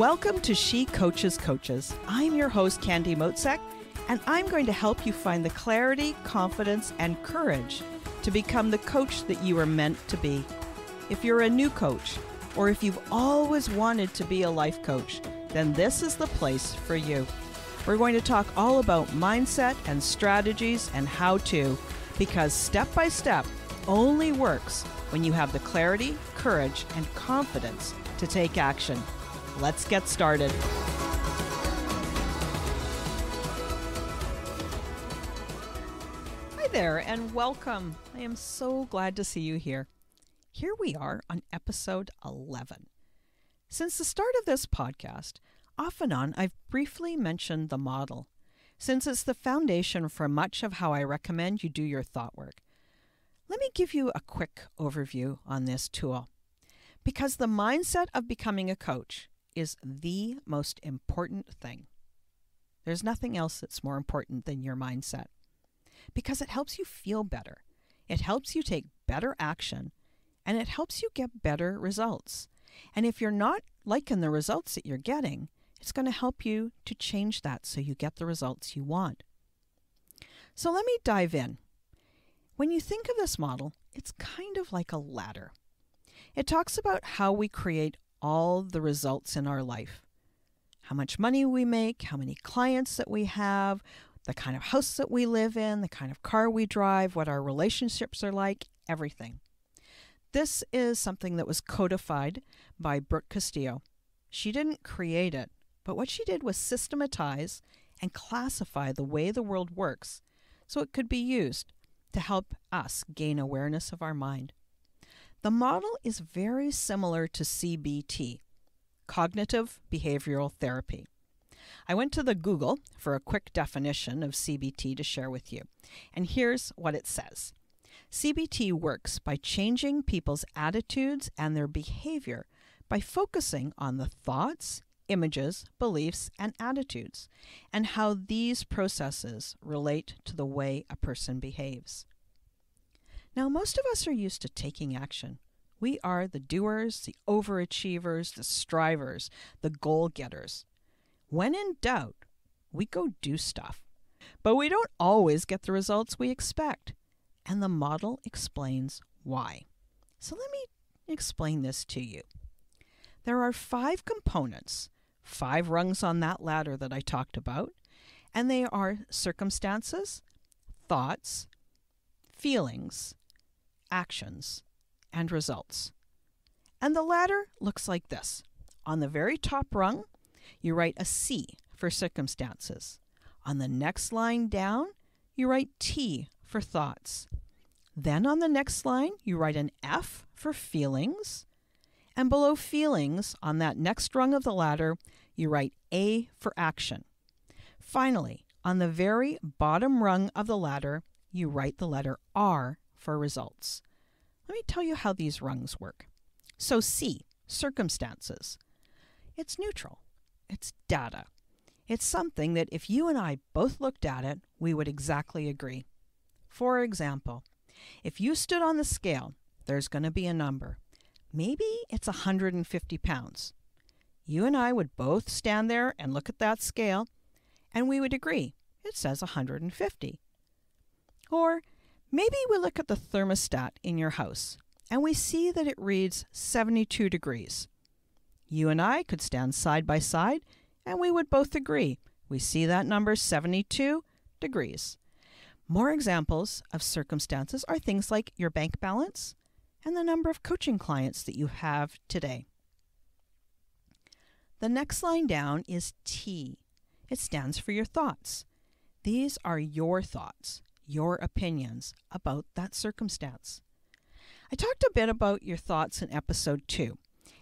Welcome to She Coaches Coaches. I'm your host, Candy Motzek, and I'm going to help you find the clarity, confidence, and courage to become the coach that you are meant to be. If you're a new coach, or if you've always wanted to be a life coach, then this is the place for you. We're going to talk all about mindset and strategies and how to, because step by step only works when you have the clarity, courage, and confidence to take action. Let's get started. Hi there, and welcome. I am so glad to see you here. Here we are on episode 11. Since the start of this podcast, off and on, I've briefly mentioned the model, since it's the foundation for much of how I recommend you do your thought work. Let me give you a quick overview on this tool. Because the mindset of becoming a coach is the most important thing. There's nothing else that's more important than your mindset. Because it helps you feel better, it helps you take better action, and it helps you get better results. And if you're not liking the results that you're getting, it's going to help you to change that so you get the results you want. So let me dive in. When you think of this model, it's kind of like a ladder. It talks about how we create all the results in our life how much money we make, how many clients that we have, the kind of house that we live in, the kind of car we drive, what our relationships are like, everything. This is something that was codified by Brooke Castillo. She didn't create it, but what she did was systematize and classify the way the world works so it could be used to help us gain awareness of our mind. The model is very similar to CBT, cognitive behavioral therapy. I went to the Google for a quick definition of CBT to share with you, and here's what it says CBT works by changing people's attitudes and their behavior by focusing on the thoughts, images, beliefs, and attitudes, and how these processes relate to the way a person behaves. Now, most of us are used to taking action. We are the doers, the overachievers, the strivers, the goal getters. When in doubt, we go do stuff. But we don't always get the results we expect. And the model explains why. So let me explain this to you. There are five components, five rungs on that ladder that I talked about, and they are circumstances, thoughts, feelings, actions, and results. And the ladder looks like this. On the very top rung, you write a C for circumstances. On the next line down, you write T for thoughts. Then on the next line, you write an F for feelings. And below feelings, on that next rung of the ladder, you write A for action. Finally, on the very bottom rung of the ladder, you write the letter R for results. Let me tell you how these rungs work. So, C, circumstances. It's neutral, it's data. It's something that if you and I both looked at it, we would exactly agree. For example, if you stood on the scale, there's going to be a number. Maybe it's 150 pounds. You and I would both stand there and look at that scale, and we would agree it says 150. Or maybe we look at the thermostat in your house and we see that it reads 72 degrees. You and I could stand side by side and we would both agree we see that number 72 degrees. More examples of circumstances are things like your bank balance and the number of coaching clients that you have today. The next line down is T. It stands for your thoughts. These are your thoughts, your opinions about that circumstance. I talked a bit about your thoughts in episode 2,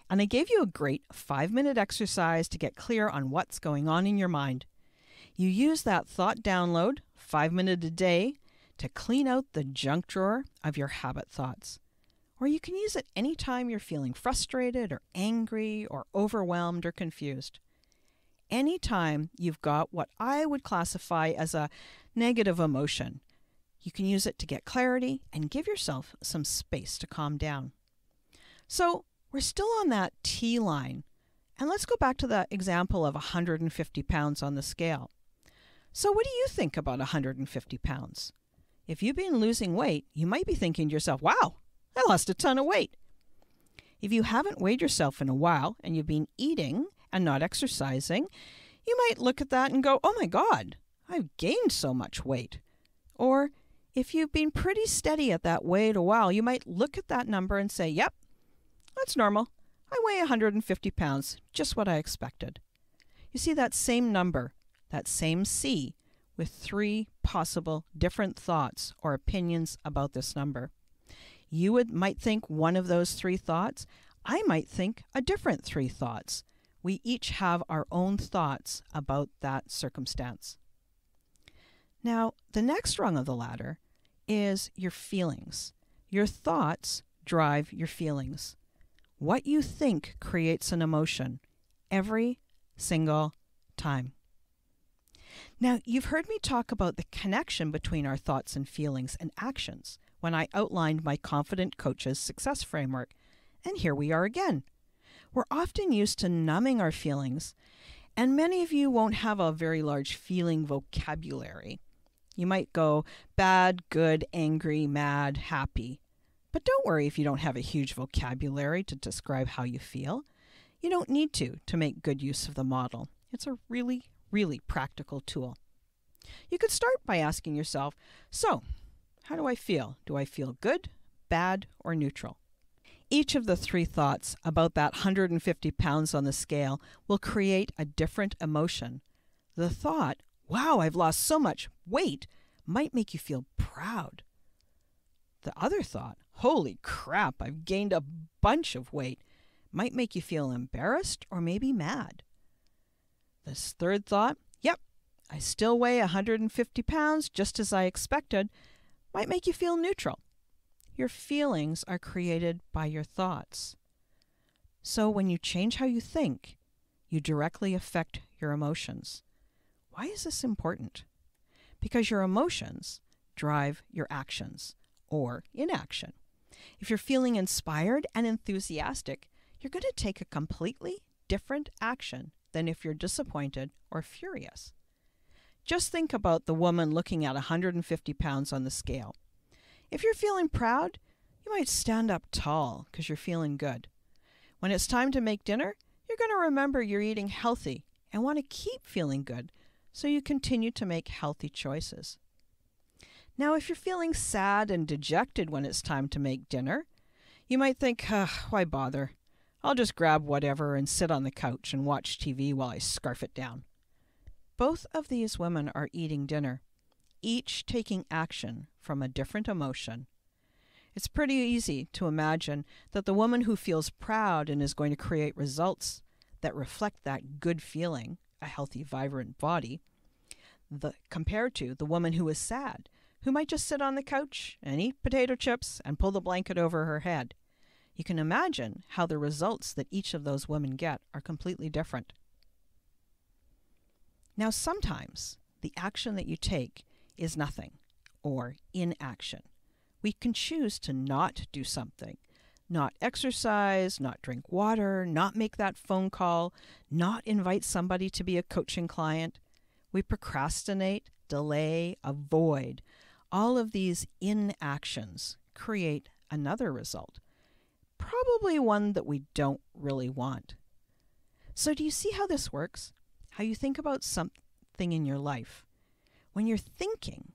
and I gave you a great five minute exercise to get clear on what's going on in your mind. You use that thought download, five minutes a day, to clean out the junk drawer of your habit thoughts. Or you can use it anytime you're feeling frustrated or angry or overwhelmed or confused. Anytime you've got what I would classify as a negative emotion, you can use it to get clarity and give yourself some space to calm down. So, we're still on that T line, And let's go back to the example of 150 pounds on the scale. So, what do you think about 150 pounds? If you've been losing weight, you might be thinking to yourself, wow, I lost a ton of weight. If you haven't weighed yourself in a while and you've been eating and not exercising, you might look at that and go, oh my God, I've gained so much weight. Or if you've been pretty steady at that weight a while, you might look at that number and say, yep, that's normal. I weigh 150 pounds, just what I expected. You see that same number, that same C, with three possible different thoughts or opinions about this number. You would, might think one of those three thoughts. I might think a different three thoughts. We each have our own thoughts about that circumstance. Now, the next rung of the ladder is your feelings. Your thoughts drive your feelings. What you think creates an emotion every single time. Now, you've heard me talk about the connection between our thoughts and feelings and actions when I outlined my Confident Coaches Success Framework, and here we are again. We're often used to numbing our feelings, and many of you won't have a very large feeling vocabulary. You might go bad, good, angry, mad, happy. But don't worry if you don't have a huge vocabulary to describe how you feel. You don't need to to make good use of the model. It's a really, really practical tool. You could start by asking yourself So, how do I feel? Do I feel good, bad, or neutral? Each of the three thoughts about that 150 pounds on the scale will create a different emotion. The thought, wow, I've lost so much weight, might make you feel proud. The other thought, holy crap, I've gained a bunch of weight, might make you feel embarrassed or maybe mad. This third thought, yep, I still weigh 150 pounds just as I expected, might make you feel neutral. Your feelings are created by your thoughts. So when you change how you think, you directly affect your emotions. Why is this important? Because your emotions drive your actions or inaction. If you're feeling inspired and enthusiastic, you're going to take a completely different action than if you're disappointed or furious. Just think about the woman looking at 150 pounds on the scale. If you're feeling proud, you might stand up tall because you're feeling good. When it's time to make dinner, you're going to remember you're eating healthy and want to keep feeling good, so you continue to make healthy choices. Now, if you're feeling sad and dejected when it's time to make dinner, you might think, why bother? I'll just grab whatever and sit on the couch and watch TV while I scarf it down. Both of these women are eating dinner, each taking action from a different emotion. It's pretty easy to imagine that the woman who feels proud and is going to create results that reflect that good feeling, a healthy, vibrant body, the, compared to the woman who is sad, who might just sit on the couch and eat potato chips and pull the blanket over her head. You can imagine how the results that each of those women get are completely different. Now, sometimes the action that you take is nothing or inaction. We can choose to not do something, not exercise, not drink water, not make that phone call, not invite somebody to be a coaching client. We procrastinate, delay, avoid. All of these inactions create another result, probably one that we don't really want. So, do you see how this works? how you think about something in your life. When you're thinking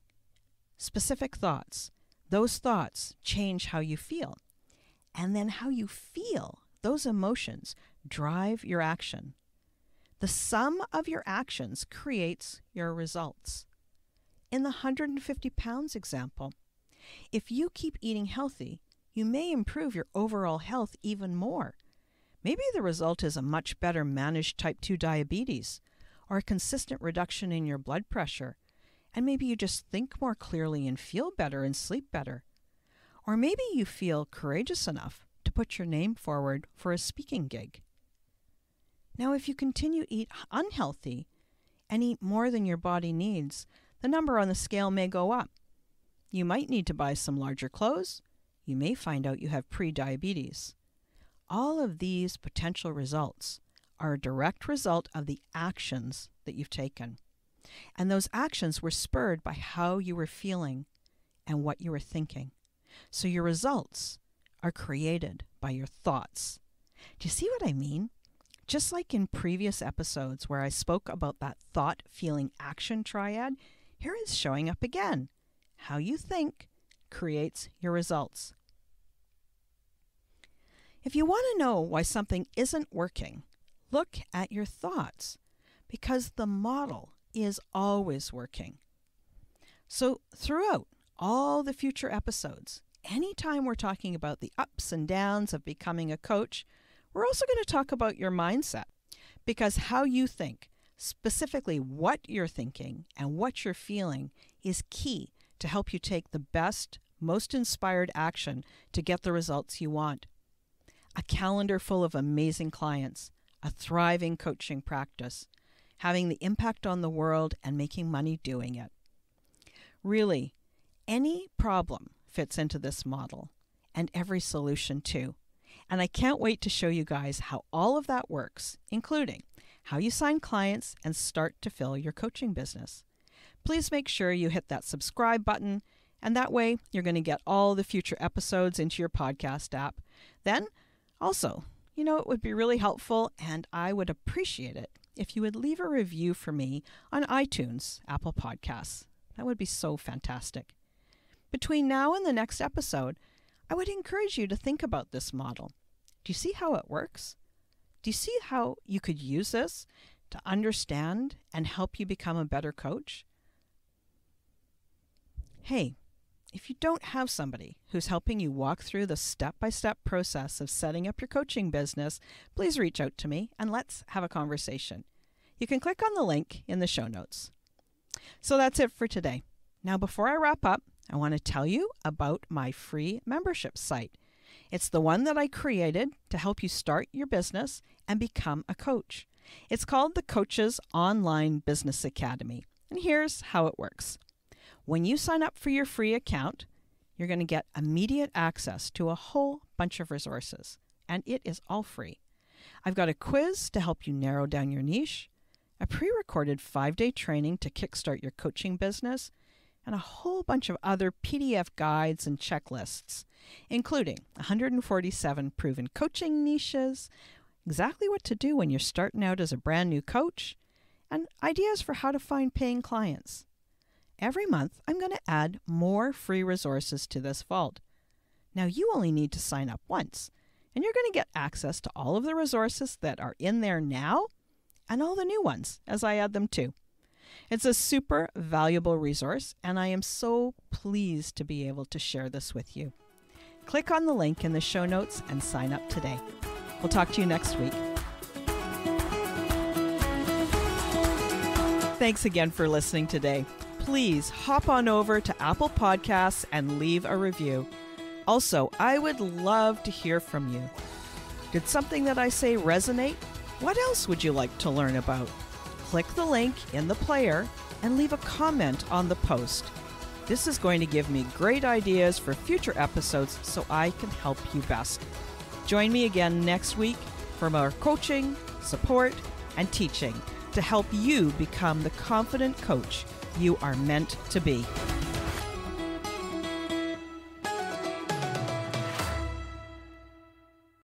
specific thoughts, those thoughts change how you feel. And then how you feel, those emotions drive your action. The sum of your actions creates your results. In the 150 pounds example, if you keep eating healthy, you may improve your overall health even more. Maybe the result is a much better managed type 2 diabetes or a consistent reduction in your blood pressure. And maybe you just think more clearly and feel better and sleep better. Or maybe you feel courageous enough to put your name forward for a speaking gig. Now, if you continue to eat unhealthy and eat more than your body needs, the number on the scale may go up. You might need to buy some larger clothes. You may find out you have prediabetes. All of these potential results are a direct result of the actions that you've taken. And those actions were spurred by how you were feeling and what you were thinking. So your results are created by your thoughts. Do you see what I mean? Just like in previous episodes where I spoke about that thought, feeling, action triad, here it's showing up again. How you think creates your results. If you want to know why something isn't working, look at your thoughts because the model is always working. So, throughout all the future episodes, anytime we're talking about the ups and downs of becoming a coach, we're also going to talk about your mindset because how you think, specifically what you're thinking and what you're feeling, is key to help you take the best, most inspired action to get the results you want. A calendar full of amazing clients, a thriving coaching practice, having the impact on the world and making money doing it. Really, any problem fits into this model, and every solution too. And I can't wait to show you guys how all of that works, including how you sign clients and start to fill your coaching business. Please make sure you hit that subscribe button, and that way you're going to get all the future episodes into your podcast app. Then, also, you know, it would be really helpful, and I would appreciate it if you would leave a review for me on iTunes, Apple Podcasts. That would be so fantastic. Between now and the next episode, I would encourage you to think about this model. Do you see how it works? Do you see how you could use this to understand and help you become a better coach? Hey, if you don't have somebody who's helping you walk through the step by step process of setting up your coaching business, please reach out to me and let's have a conversation. You can click on the link in the show notes. So that's it for today. Now, before I wrap up, I want to tell you about my free membership site. It's the one that I created to help you start your business and become a coach. It's called the Coaches Online Business Academy. And here's how it works when you sign up for your free account, you're going to get immediate access to a whole bunch of resources, and it is all free. I've got a quiz to help you narrow down your niche, a pre recorded five day training to kickstart your coaching business, and a whole bunch of other PDF guides and checklists, including 147 proven coaching niches, exactly what to do when you're starting out as a brand new coach, and ideas for how to find paying clients. Every month, I'm going to add more free resources to this vault. Now, you only need to sign up once, and you're going to get access to all of the resources that are in there now and all the new ones as I add them too. It's a super valuable resource, and I am so pleased to be able to share this with you. Click on the link in the show notes and sign up today. We'll talk to you next week. Thanks again for listening today. Please hop on over to Apple Podcasts and leave a review. Also, I would love to hear from you. Did something that I say resonate? What else would you like to learn about? Click the link in the player and leave a comment on the post. This is going to give me great ideas for future episodes so I can help you best. Join me again next week for more coaching, support, and teaching to help you become the confident coach you are meant to be.